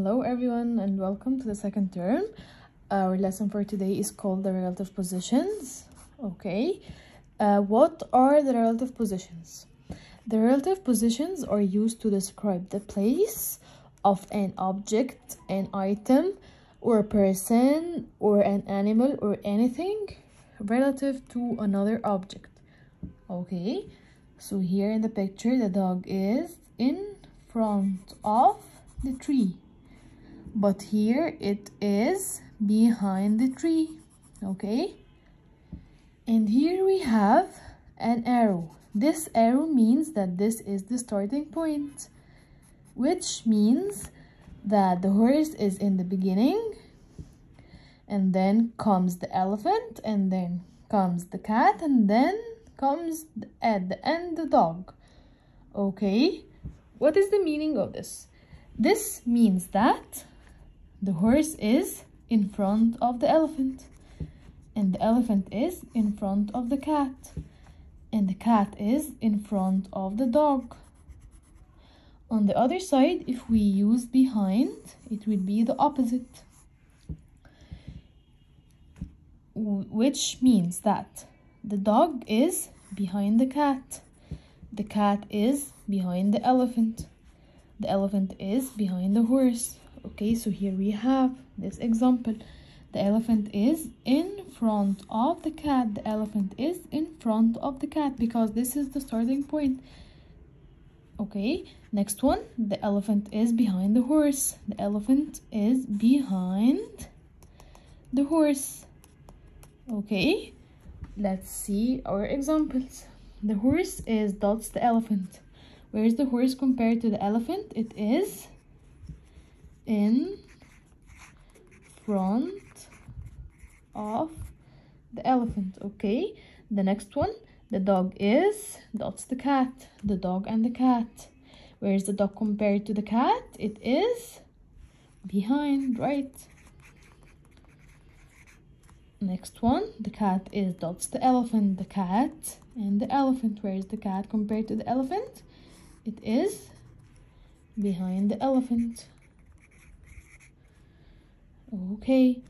Hello everyone and welcome to the second term. Our lesson for today is called the relative positions. Okay, uh, what are the relative positions? The relative positions are used to describe the place of an object, an item, or a person, or an animal, or anything relative to another object. Okay, so here in the picture, the dog is in front of the tree but here it is behind the tree okay? And here we have an arrow. This arrow means that this is the starting point which means that the horse is in the beginning and then comes the elephant and then comes the cat and then comes at the end the dog okay? What is the meaning of this? This means that the horse is in front of the elephant and the elephant is in front of the cat and the cat is in front of the dog. On the other side, if we use behind, it would be the opposite. Which means that the dog is behind the cat. The cat is behind the elephant. The elephant is behind the horse okay so here we have this example. The elephant is in front of the cat. The elephant is in front of the cat because this is the starting point. Okay next one. The elephant is behind the horse. The elephant is behind the horse. Okay let's see our examples. The horse is dots the elephant. Where is the horse compared to the elephant? It is in front of the elephant okay? The next one the dog is that's the cat the dog and the cat. Where is the dog compared to the cat? It is behind right? Next one the cat is that's the elephant the cat and the elephant. Where is the cat compared to the elephant? It is behind the elephant Okay,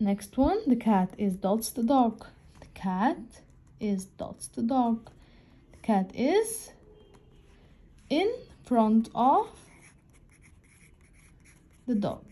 next one, the cat is dots the dog. The cat is dots the dog. The cat is in front of the dog.